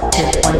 10.1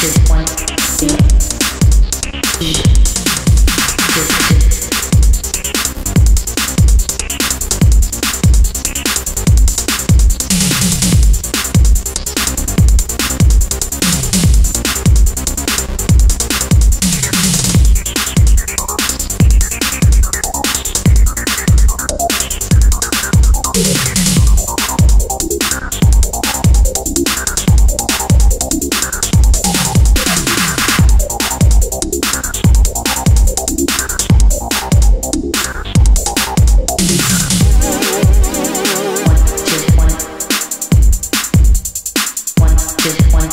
Here's one.